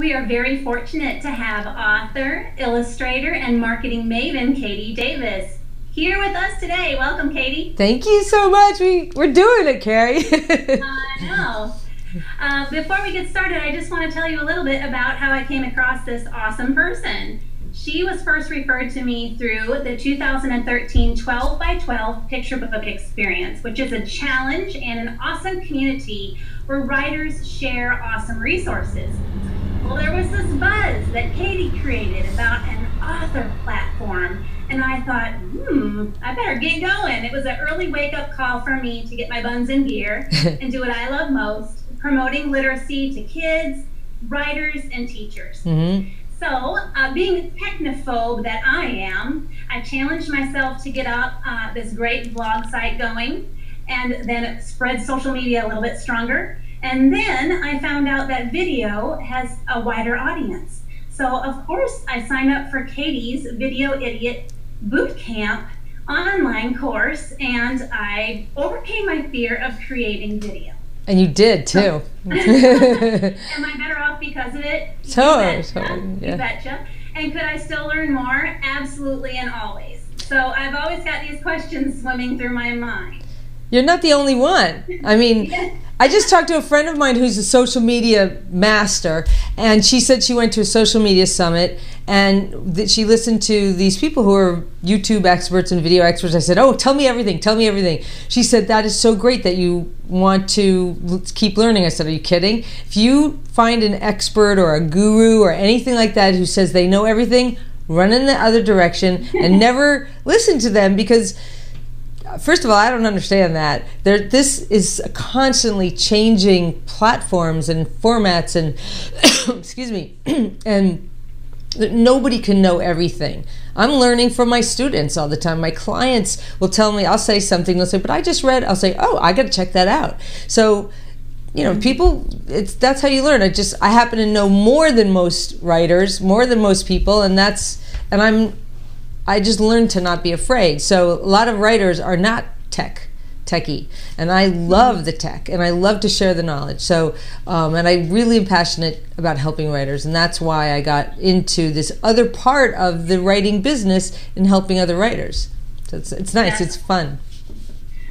We are very fortunate to have author, illustrator, and marketing maven Katie Davis here with us today. Welcome, Katie. Thank you so much. We, we're doing it, Carrie. I know. Uh, before we get started, I just want to tell you a little bit about how I came across this awesome person. She was first referred to me through the 2013 12 by 12 picture book experience, which is a challenge and an awesome community where writers share awesome resources. Well, there was this buzz that Katie created about an author platform, and I thought, hmm, I better get going. It was an early wake up call for me to get my buns in gear and do what I love most promoting literacy to kids, writers, and teachers. Mm-hmm. So, uh, being a technophobe that I am, I challenged myself to get up uh, this great blog site going and then spread social media a little bit stronger and then I found out that video has a wider audience. So, of course, I signed up for Katie's Video Idiot Boot Camp online course and I overcame my fear of creating video. And you did too. Am I better off because of it? Totally. You betcha. Yeah. You betcha. And could I still learn more? Absolutely and always. So I've always got these questions swimming through my mind. You're not the only one. I mean, I just talked to a friend of mine who's a social media master, and she said she went to a social media summit and that she listened to these people who are YouTube experts and video experts. I said, "Oh, tell me everything. Tell me everything." She said, "That is so great that you want to keep learning." I said, "Are you kidding? If you find an expert or a guru or anything like that who says they know everything, run in the other direction and never listen to them because." First of all, I don't understand that. There, this is constantly changing platforms and formats, and excuse me, and nobody can know everything. I'm learning from my students all the time. My clients will tell me, I'll say something, they'll say, "But I just read." I'll say, "Oh, I got to check that out." So you know people it's that's how you learn i just i happen to know more than most writers more than most people and that's and i'm I just learned to not be afraid. So a lot of writers are not tech techie and i love the tech and i love to share the knowledge so um, and i really am passionate about helping writers and that's why i got into this other part of the writing business in helping other writers so it's, it's nice it's fun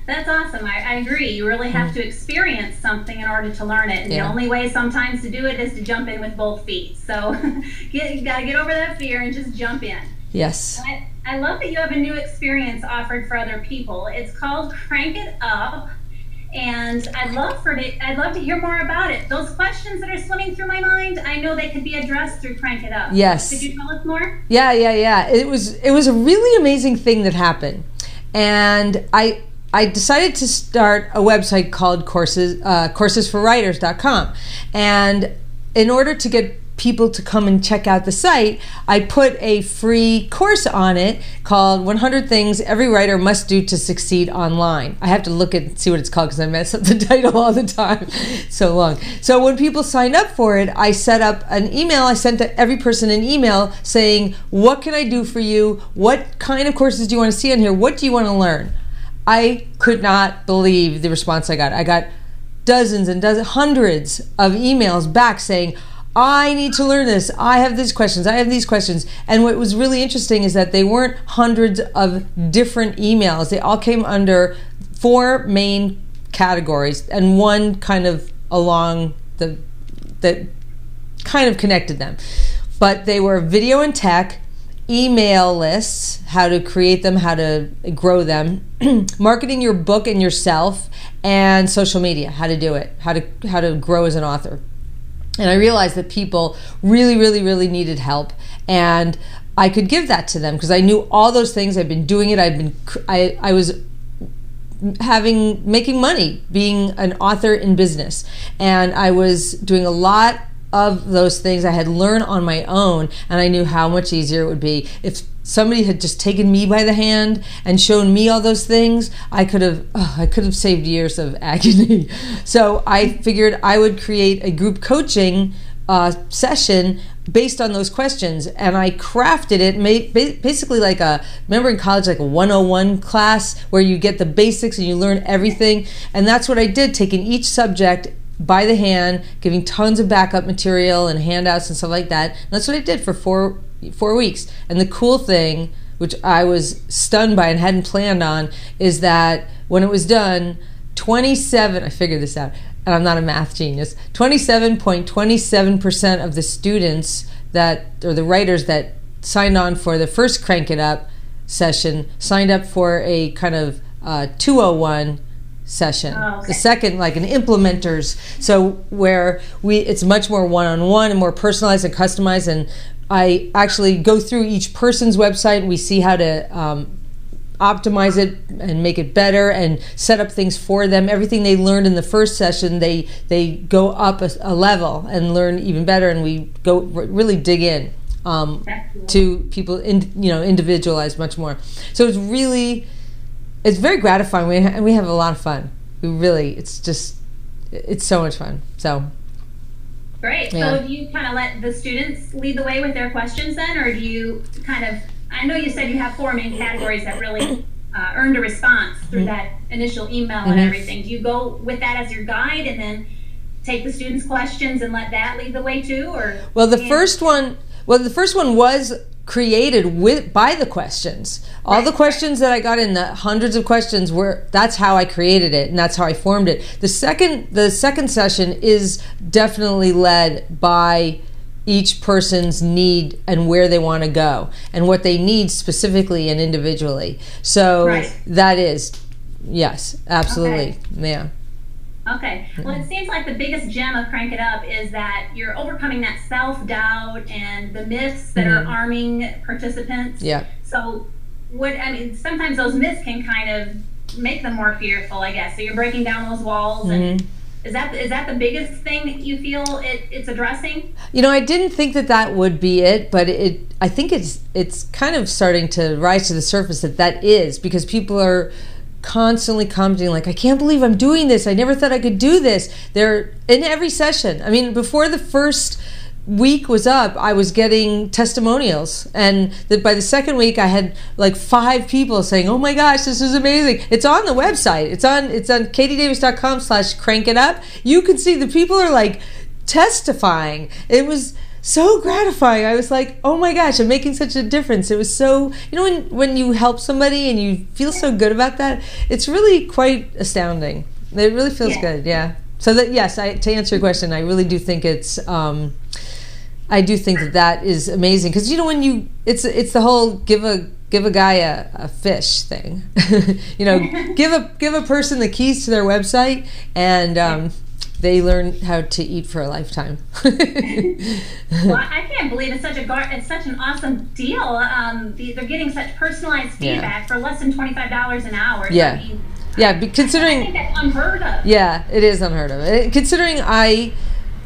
that's awesome. I, I, agree. You really have to experience something in order to learn it. And yeah. the only way sometimes to do it is to jump in with both feet. So get, you got to get over that fear and just jump in. Yes. I, I love that you have a new experience offered for other people. It's called Crank It Up. And I'd love for it, I'd love to hear more about it. Those questions that are swimming through my mind, I know they could be addressed through Crank It Up. Yes. Could you tell us more? Yeah, yeah, yeah. It was it was a really amazing thing that happened, and I I decided to start a website called courses uh, coursesforwriters.com, and in order to get people to come and check out the site, I put a free course on it called 100 Things Every Writer Must Do to Succeed Online. I have to look and see what it's called because I mess up the title all the time. so long. So when people sign up for it, I set up an email. I sent to every person an email saying, What can I do for you? What kind of courses do you want to see on here? What do you want to learn? I could not believe the response I got. I got dozens and dozens, hundreds of emails back saying, I need to learn this. I have these questions. I have these questions. And what was really interesting is that they weren't hundreds of different emails. They all came under four main categories and one kind of along the that kind of connected them. But they were video and tech, email lists, how to create them, how to grow them, marketing your book and yourself, and social media, how to do it, how to how to grow as an author. And I realized that people really, really, really needed help. And I could give that to them because I knew all those things. I've been doing it. I've been, I, I was having, making money being an author in business. And I was doing a lot of those things I had learned on my own. And I knew how much easier it would be if somebody had just taken me by the hand and shown me all those things, I could have oh, I could have saved years of agony. So I figured I would create a group coaching uh, session based on those questions and i crafted it made basically like a remember in college like a 101 class where you get the basics and you learn everything and that's what i did taking each subject by the hand, giving tons of backup material and handouts and stuff like that. And that's what I did for four four weeks. And the cool thing, which I was stunned by and hadn't planned on, is that when it was done, 27, I figured this out, and I'm not a math genius, 27.27% of the students that, or the writers that signed on for the first Crank It Up session signed up for a kind of uh, 201 session. Oh, okay. The second, like an implementers, so where we it's much more one on one and more personalized and customized. And I actually go through each person's website. We see how to um, optimize it and make it better and set up things for them. Everything they learned in the first session, they they go up a, a level and learn even better. And we go really dig in. Um, to people in you know individualize much more so it's really it's very gratifying we, and we have a lot of fun we really it's just it's so much fun so Great. Yeah. So do you kind of let the students lead the way with their questions then, or do you kind of? I know you said you have four main categories that really uh, earned a response through Mm-hmm. that initial email and everything. Do you go with that as your guide and then take the students' questions and let that lead the way too, or? well the first one well the first one was created with by the questions. All the questions that i got in the hundreds of questions were that's how i created it and that's how i formed it. The second the second session is definitely led by each person's need and where they want to go and what they need specifically and individually. So Right. that is yes absolutely yeah Okay. Well, it seems like the biggest gem of Crank It Up is that you're overcoming that self doubt and the myths that are arming participants. Mm-hmm. yeah So, what I mean, sometimes those myths can kind of make them more fearful, I guess. So you're breaking down those walls, and Mm-hmm. is that is that the biggest thing that you feel it, it's addressing? You know, I didn't think that that would be it, but it. I think it's it's kind of starting to rise to the surface that that is because people are constantly commenting like, "I can't believe I'm doing this. I never thought I could do this." They're in every session. I mean, before the first week was up, I was getting testimonials, and that by the second week, I had like five people saying, "Oh my gosh, this is amazing!" It's on the website. It's on it's on katiedavis.com/slash crank it up. You can see the people are like testifying. It was so gratifying. I was like, oh my gosh, I'm making such a difference. It was so, you know, when, when you help somebody and you feel so good about that, it's really quite astounding. It really feels Yeah. good, yeah. So that, yes, I, to answer your question, I really do think it's, um, I do think that that is amazing because you know when you it's it's the whole give a give a guy a, a fish thing you know give a give a person the keys to their website and um, they learn how to eat for a lifetime well, I can't believe it's such a gar- it's such an awesome deal. Um, the, they're getting such personalized Yeah. feedback for less than twenty five dollars an hour. Yeah. I mean, yeah be- I considering think that's unheard of. Yeah, it is unheard of. Uh, Considering I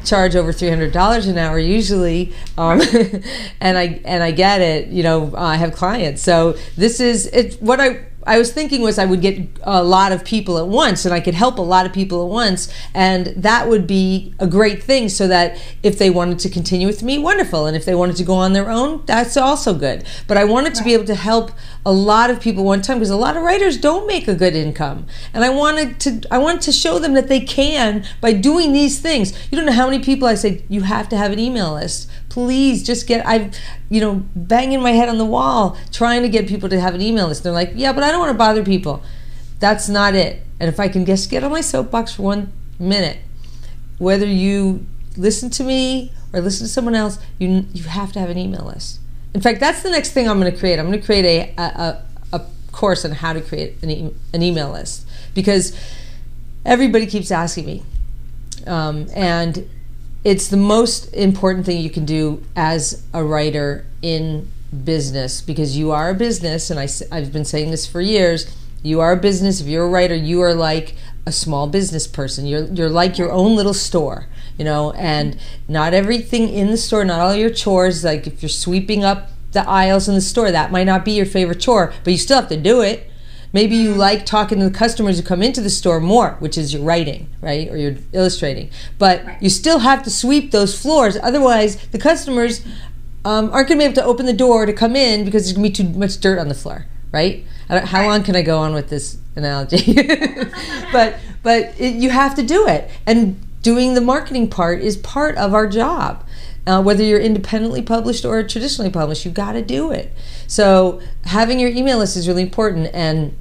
charge over three hundred dollars an hour usually, um, and I and I get it. You know, I have clients, so this is it. What I I was thinking was I would get a lot of people at once, and I could help a lot of people at once, and that would be a great thing. So that if they wanted to continue with me, wonderful, and if they wanted to go on their own, that's also good. But I wanted to be able to help a lot of people one time because a lot of writers don't make a good income, and I wanted to I wanted to show them that they can by doing these things. You don't know how many people I say you have to have an email list. Please just get I've you know banging my head on the wall trying to get people to have an email list. They're like, yeah, but I don't want to bother people. That's not it. And if I can just get on my soapbox for one minute, whether you listen to me or listen to someone else, you you have to have an email list. In fact, that's the next thing I'm going to create. I'm going to create a a, a, a course on how to create an, e- an email list because everybody keeps asking me, um, and it's the most important thing you can do as a writer in business because you are a business, and I, have been saying this for years. You are a business. If you're a writer, you are like a small business person. You're you're like your own little store, you know. And not everything in the store, not all your chores. Like if you're sweeping up the aisles in the store, that might not be your favorite chore, but you still have to do it. Maybe you like talking to the customers who come into the store more, which is your writing, right? Or your illustrating. But you still have to sweep those floors. Otherwise, the customers um, aren't going to be able to open the door to come in because there's going to be too much dirt on the floor, right? I don't, how long can I go on with this analogy? but but it, you have to do it, and doing the marketing part is part of our job. Uh, whether you're independently published or traditionally published, you've got to do it. So having your email list is really important. And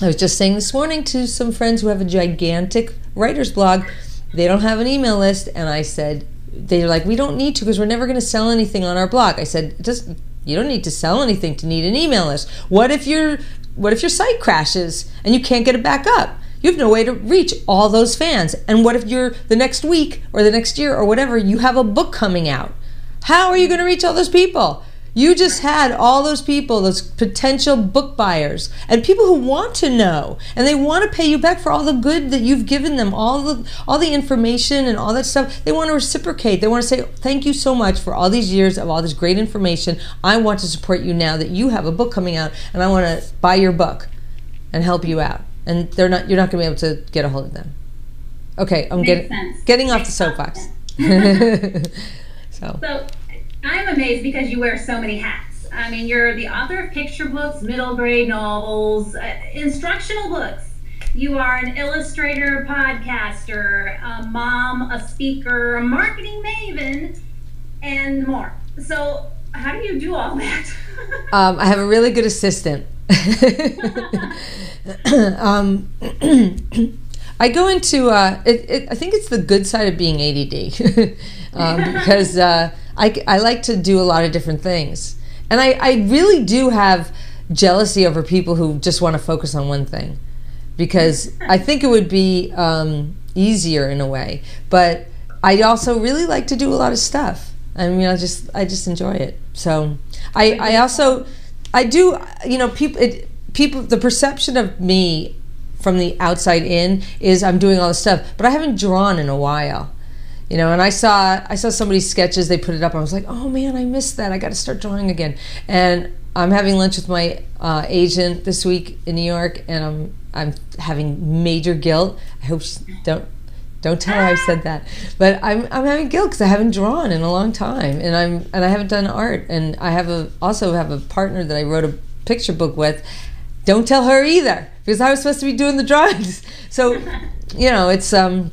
I was just saying this morning to some friends who have a gigantic writer's blog, they don't have an email list, and I said they're like, we don't need to because we're never going to sell anything on our blog. I said, just you don't need to sell anything to need an email list. What if your what if your site crashes and you can't get it back up? You have no way to reach all those fans. And what if you're the next week or the next year or whatever, you have a book coming out? How are you going to reach all those people? You just had all those people, those potential book buyers, and people who want to know, and they want to pay you back for all the good that you've given them, all the all the information and all that stuff. They want to reciprocate. They want to say thank you so much for all these years of all this great information. I want to support you now that you have a book coming out, and I want to buy your book and help you out. And they're not. You're not going to be able to get a hold of them. Okay, I'm Makes getting sense. getting off Makes the soapbox. so So I'm amazed because you wear so many hats. I mean, you're the author of picture books, middle grade novels, uh, instructional books. You are an illustrator, podcaster, a mom, a speaker, a marketing maven, and more. So, how do you do all that? Um, I have a really good assistant. um, I go into, uh, it, it, I think it's the good side of being ADD um, because uh, I, I like to do a lot of different things. And I, I really do have jealousy over people who just want to focus on one thing because I think it would be um, easier in a way. But I also really like to do a lot of stuff. I mean, I just I just enjoy it. So I I also I do you know people it, people the perception of me from the outside in is I'm doing all this stuff, but I haven't drawn in a while. You know, and I saw I saw somebody's sketches. They put it up. I was like, oh man, I missed that. I got to start drawing again. And I'm having lunch with my uh, agent this week in New York, and I'm I'm having major guilt. I hope she don't don't tell her I said that. But I'm I'm having guilt because I haven't drawn in a long time, and I'm and I haven't done art, and I have a also have a partner that I wrote a picture book with. Don't tell her either because I was supposed to be doing the drawings. So, you know, it's um.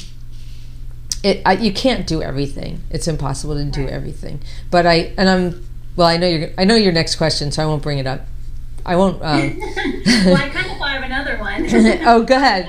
It, I, you can't do everything. It's impossible to do everything. But I and I'm well. I know you're. I know your next question, so I won't bring it up. I won't. Um, well, I kind of thought of another one. oh, go ahead.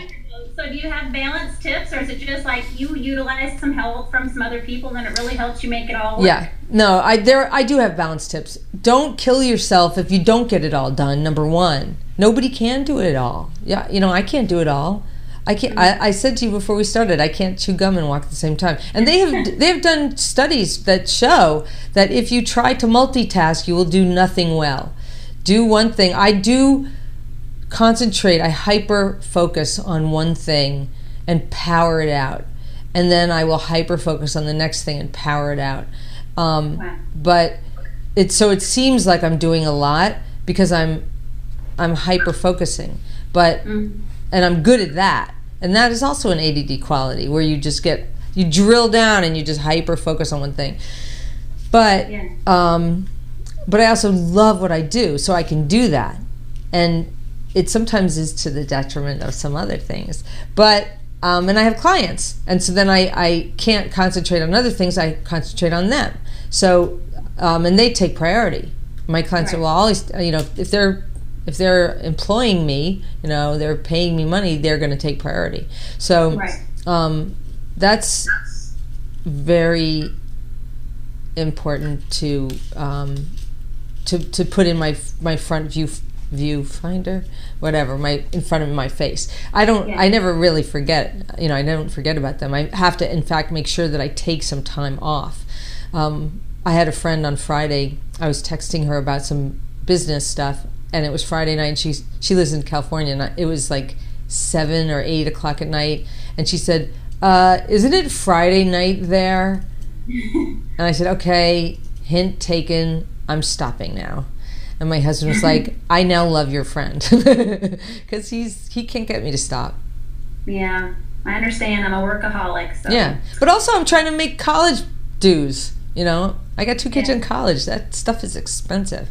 So, do you have balance tips, or is it just like you utilize some help from some other people, and it really helps you make it all work? Yeah. No, I there I do have balance tips. Don't kill yourself if you don't get it all done. Number one, nobody can do it all. Yeah, you know I can't do it all. I can't. I, I said to you before we started, I can't chew gum and walk at the same time. And they have they have done studies that show that if you try to multitask, you will do nothing well. Do one thing. I do concentrate. I hyper focus on one thing and power it out, and then I will hyper focus on the next thing and power it out. Um, Wow. But it so it seems like I'm doing a lot because I'm I'm hyper focusing, but Mm. and I'm good at that. And that is also an ADD quality where you just get you drill down and you just hyper focus on one thing. But Yeah. um, but I also love what I do, so I can do that. And it sometimes is to the detriment of some other things. But um, and I have clients, and so then I, I can't concentrate on other things. I concentrate on them. So um, and they take priority. My clients Right. will always, you know, if they're if they're employing me, you know, they're paying me money, they're going to take priority. So Right. um, that's very important to um, to to put in my my front view viewfinder whatever my in front of my face i don't Yeah. i never really forget you know i don't forget about them i have to in fact make sure that i take some time off um, i had a friend on friday i was texting her about some business stuff and it was friday night and she she lives in california and it was like seven or eight o'clock at night and she said uh, isn't it friday night there and I said, okay, hint taken, I'm stopping now. And my husband was like, I now love your friend. Because he's he can't get me to stop. Yeah, I understand. I'm a workaholic. So. Yeah. But also I'm trying to make college dues, you know? I got two kids Yeah. in college. That stuff is expensive.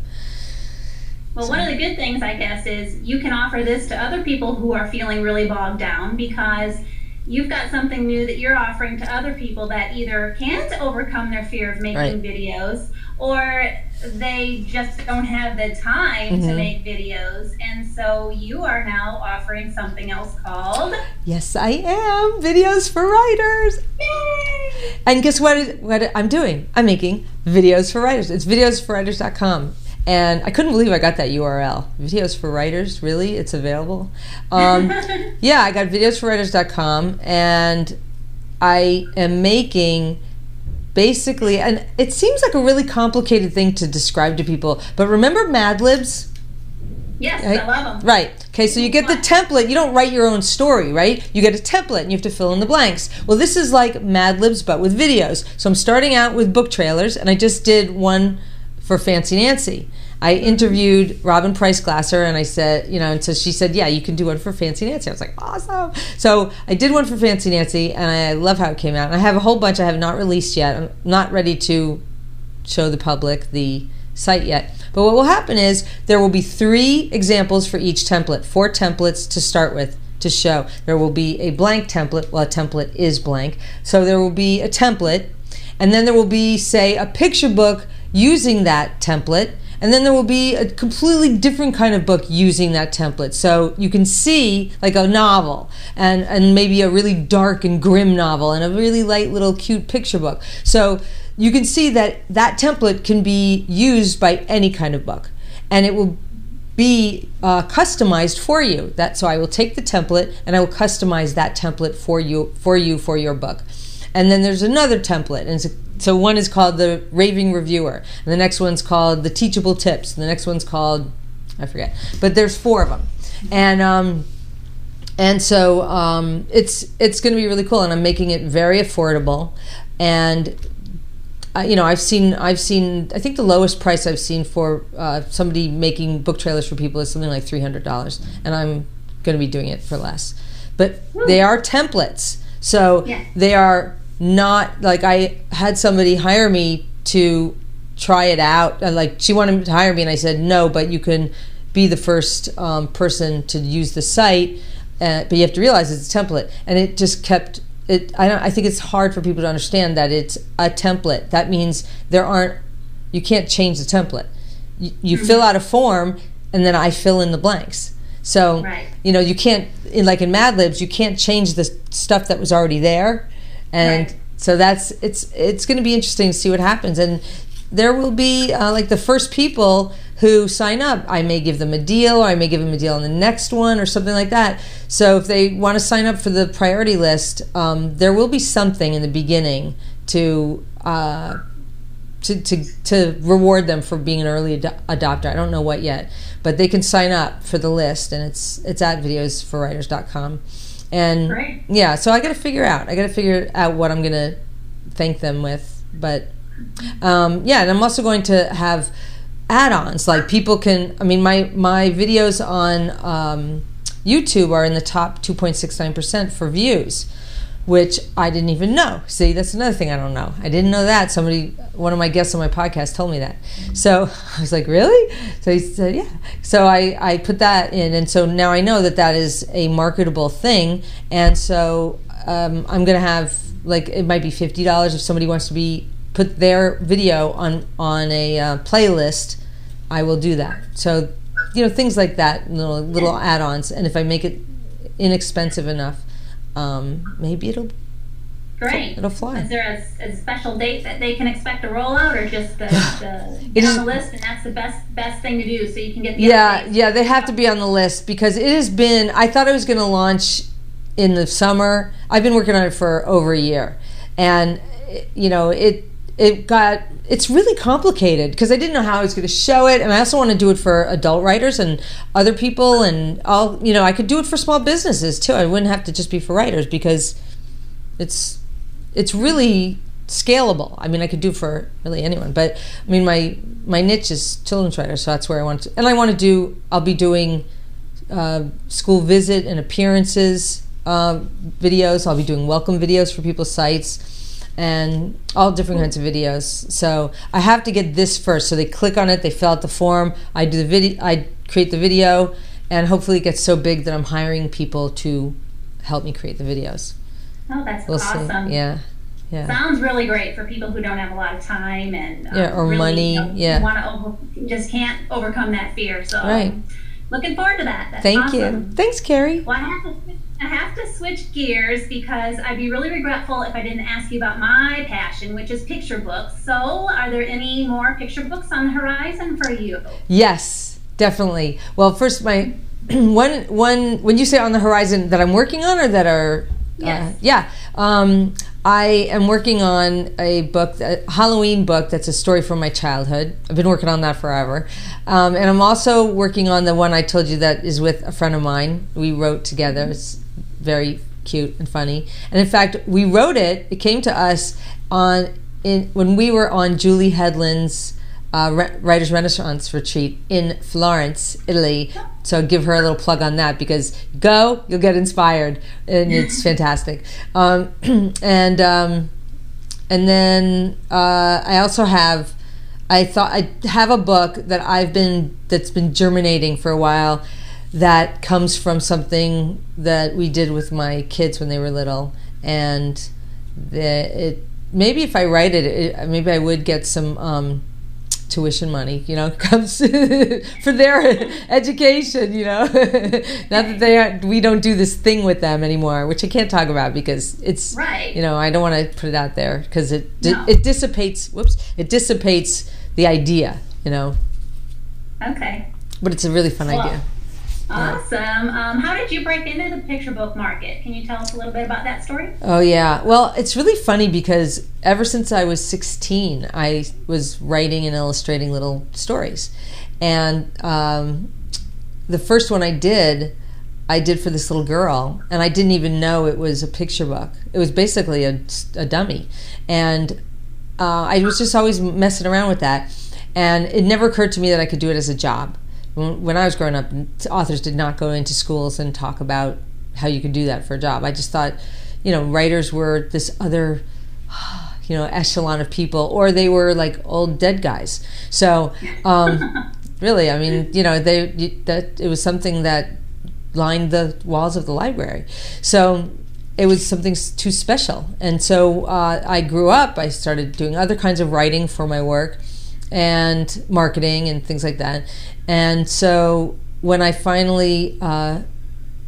Well, one of the good things, I guess, is you can offer this to other people who are feeling really bogged down because you've got something new that you're offering to other people that either can't overcome their fear of making Right. videos or they just don't have the time to Mhm. make videos. And so you are now offering something else called Yes, I am. Videos for writers. Yay! And guess what? What I'm doing? I'm making videos for writers. It's videosforwriters.com. And I couldn't believe I got that URL. Videos for writers, really? It's available. Um, yeah, I got videosforwriters.com, and I am making basically, and it seems like a really complicated thing to describe to people. But remember Mad Libs? yes, Right. I love them. Right. Okay, so you get the template. You don't write your own story, right? You get a template and you have to fill in the blanks. Well, this is like Mad Libs, but with videos. So I'm starting out with book trailers, and I just did one for Fancy Nancy. I interviewed Robin Preiss Glasser, and I said, you know, and so she said, yeah, you can do one for Fancy Nancy. I was like, awesome. So I did one for Fancy Nancy, and I love how it came out. And I have a whole bunch I have not released yet. I'm not ready to show the public the site yet. But what will happen is there will be three examples for each template, four templates to start with to show. There will be a blank template. Well, a template is blank. So there will be a template, and then there will be, say, a picture book using that template. And then there will be a completely different kind of book using that template. So you can see like a novel and, and maybe a really dark and grim novel and a really light little cute picture book. So you can see that that template can be used by any kind of book. And it will be uh, customized for you. That so I will take the template and I will customize that template for you for you for your book. And then there's another template, and so, so one is called the Raving Reviewer, and the next one's called the Teachable Tips, and the next one's called I forget, but there's four of them, and um, and so um, it's it's going to be really cool, and I'm making it very affordable, and uh, you know I've seen I've seen I think the lowest price I've seen for uh, somebody making book trailers for people is something like three hundred dollars, and I'm going to be doing it for less, but they are templates, so Yeah. they are not like I had somebody hire me to try it out. Like she wanted to hire me, and I said no, but you can be the first um, person to use the site. Uh, but you have to realize it's a template, and it just kept it. I don't. I think it's hard for people to understand that it's a template. That means there aren't. You can't change the template. You, you fill out a form, and then I fill in the blanks. So Right. you know you can't in like in Mad Libs you can't change the stuff that was already there, and Right. so that's it's it's going to be interesting to see what happens and there will be uh, like the first people who sign up i may give them a deal or i may give them a deal on the next one or something like that so if they want to sign up for the priority list um, there will be something in the beginning to uh, to, to, to reward them for being an early ad- adopter. I don't know what yet, but they can sign up for the list, and it's it's at videosforwriters.com. And Great. yeah, so I got to figure out. I got to figure out what I'm going to thank them with. But um, yeah, and I'm also going to have add-ons. Like people can. I mean, my my videos on um, YouTube are in the top 2.69 percent for views which I didn't even know. See, that's another thing I don't know. I didn't know that. Somebody, one of my guests on my podcast told me that. So I was like, really? So he said, yeah. So I, I put that in. And so now I know that that is a marketable thing. And so um, I'm going to have, like, it might be $50 if somebody wants to be, put their video on, on a uh, playlist, I will do that. So, you know, things like that, little, little add-ons. And if I make it inexpensive enough, um, maybe it'll Great. it'll fly. Is there a, a special date that they can expect a rollout, or just the, the It is- on the list and that's the best best thing to do, so you can get the Yeah, updates? yeah, they have to be on the list because it has been. I thought I was going to launch in the summer. I've been working on it for over a year, and you know it it got it's really complicated because I didn't know how I was going to show it, and I also want to do it for adult writers and other people, and all you know I could do it for small businesses too. I wouldn't have to just be for writers because it's it's really scalable. I mean, I could do for really anyone, but I mean, my my niche is children's writers, so that's where I want to. And I want to do. I'll be doing uh, school visit and appearances uh, videos. I'll be doing welcome videos for people's sites and all different kinds of videos. So I have to get this first. So they click on it, they fill out the form. I do the video. I create the video, and hopefully it gets so big that I'm hiring people to help me create the videos. Oh, that's we'll awesome. see. Yeah, yeah. Sounds really great for people who don't have a lot of time and um, Yeah, or really, money, you know, yeah. want to over, just can't overcome that fear. So Right. looking forward to that. That's Thank awesome. you. Thanks, Carrie. Well, I have to. I have to switch gears because I'd be really regretful if I didn't ask you about my passion, which is picture books. So, are there any more picture books on the horizon for you? Yes, definitely. Well, first, my one one when you say on the horizon that I'm working on or that are Yes. uh, yeah. Um, I am working on a book, a Halloween book that's a story from my childhood. I've been working on that forever. Um, and I'm also working on the one I told you that is with a friend of mine. We wrote together. It's very cute and funny. And in fact, we wrote it, it came to us on in when we were on Julie Hedlund's uh, Re- Writers Renaissance retreat in Florence, Italy. So give her a little plug on that because go, you'll get inspired, and it's fantastic. Um, and um, and then uh, I also have, I thought I have a book that I've been that's been germinating for a while, that comes from something that we did with my kids when they were little, and the, it maybe if I write it, it maybe I would get some. Um, tuition money, you know, comes for their education, you know. Not that they are, we don't do this thing with them anymore, which I can't talk about because it's, Right. you know, I don't want to put it out there because it di- No. it dissipates. Whoops, it dissipates the idea, you know. Okay. But it's a really fun Well, idea. Awesome. Um, how did you break into the picture book market? Can you tell us a little bit about that story? Oh yeah. Well, it's really funny because ever since I was 16, I was writing and illustrating little stories, and um, the first one I did, I did for this little girl, and I didn't even know it was a picture book. It was basically a, a dummy, and uh, I was just always messing around with that, and it never occurred to me that I could do it as a job. When I was growing up, authors did not go into schools and talk about how you could do that for a job. I just thought, you know, writers were this other, you know, echelon of people, or they were like old dead guys. So, um, really, I mean, you know, they that it was something that lined the walls of the library. So it was something too special. And so uh, I grew up. I started doing other kinds of writing for my work and marketing and things like that. And so when I finally, uh,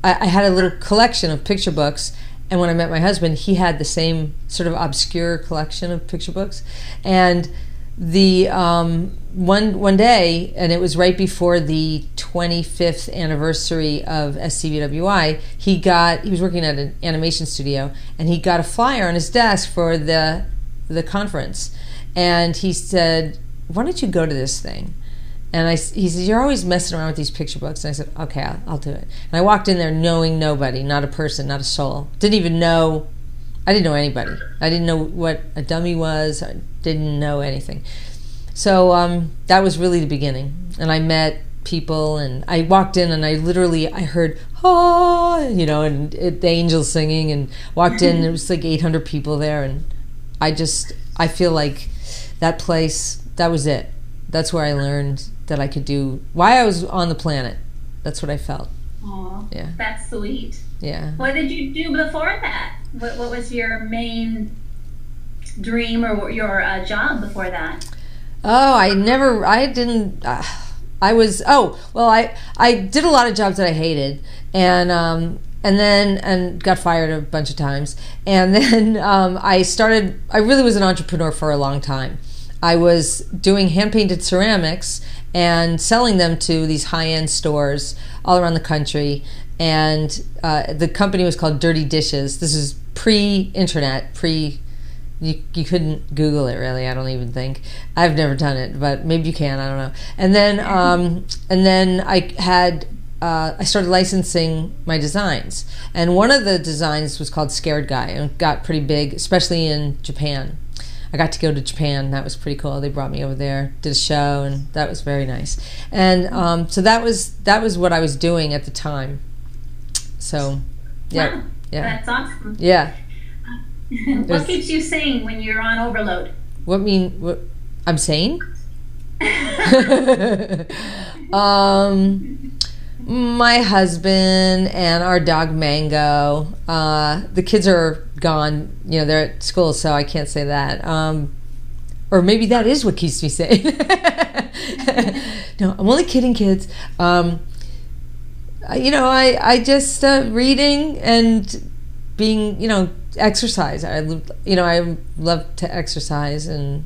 I, I had a little collection of picture books. And when I met my husband, he had the same sort of obscure collection of picture books. And the um, one one day, and it was right before the 25th anniversary of SCBWI. He got he was working at an animation studio, and he got a flyer on his desk for the the conference, and he said, "Why don't you go to this thing?" And I, he says, "You're always messing around with these picture books." And I said, "Okay, I'll, I'll do it." And I walked in there knowing nobody, not a person, not a soul. Didn't even know. I didn't know anybody. I didn't know what a dummy was. I didn't know anything. So um, that was really the beginning. And I met people, and I walked in, and I literally I heard ah, you know, and it, the angels singing, and walked in. There was like 800 people there, and I just I feel like that place that was it. That's where I learned that I could do why I was on the planet. That's what I felt. Aw, Yeah. that's sweet. Yeah. What did you do before that? What, what was your main dream or your uh, job before that? Oh, I never. I didn't. Uh, I was. Oh, well, I I did a lot of jobs that I hated, and um, and then and got fired a bunch of times, and then um, I started. I really was an entrepreneur for a long time. I was doing hand painted ceramics and selling them to these high end stores all around the country. And uh, the company was called Dirty Dishes. This is pre internet, pre you, you couldn't Google it really. I don't even think I've never done it, but maybe you can. I don't know. And then um, and then I had uh, I started licensing my designs, and one of the designs was called Scared Guy, and got pretty big, especially in Japan. I got to go to Japan. That was pretty cool. They brought me over there, did a show, and that was very nice. And um, so that was that was what I was doing at the time. So, yeah, Wow, yeah, That's awesome. yeah. what There's- keeps you sane when you're on overload? What mean? What I'm sane? um, my husband and our dog Mango. Uh, the kids are gone. You know, they're at school, so I can't say that. Um, or maybe that is what keeps me sane. no, I'm only kidding, kids. Um, you know, I I just uh, reading and being, you know, exercise. I you know I love to exercise and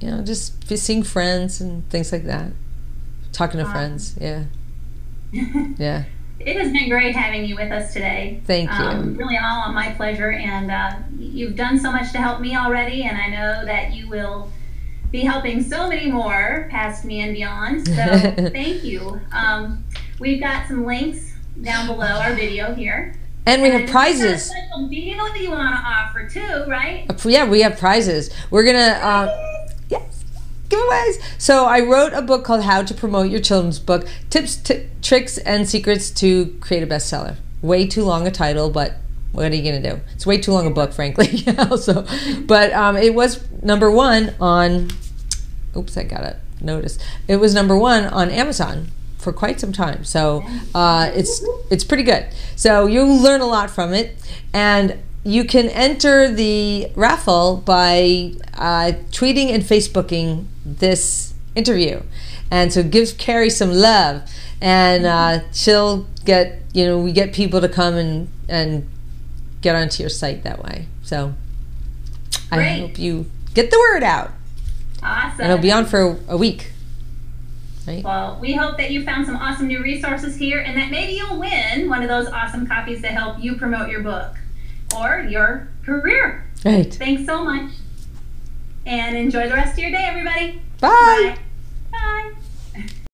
you know just seeing friends and things like that. Talking to um, friends, yeah, yeah. It has been great having you with us today. Thank you. Um, really, all on my pleasure, and uh, you've done so much to help me already, and I know that you will be helping so many more past me and beyond. So thank you. Um, we've got some links down below our video here. And we and have prizes. Video that you want to offer too, right? Yeah, we have prizes. We're gonna. Uh, giveaways. So I wrote a book called "How to Promote Your Children's Book: Tips, t- Tricks, and Secrets to Create a Bestseller." Way too long a title, but what are you gonna do? It's way too long a book, frankly. also, but um, it was number one on. Oops, I got it. Notice it was number one on Amazon for quite some time. So uh, it's it's pretty good. So you'll learn a lot from it, and you can enter the raffle by uh, tweeting and Facebooking this interview, and so give Carrie some love, and uh, she'll get you know we get people to come and and get onto your site that way. So Great. I hope you get the word out. Awesome. And it'll be on for a week. Right. Well, we hope that you found some awesome new resources here and that maybe you'll win one of those awesome copies to help you promote your book or your career. Right. Thanks so much. And enjoy the rest of your day, everybody. Bye. Bye. Bye.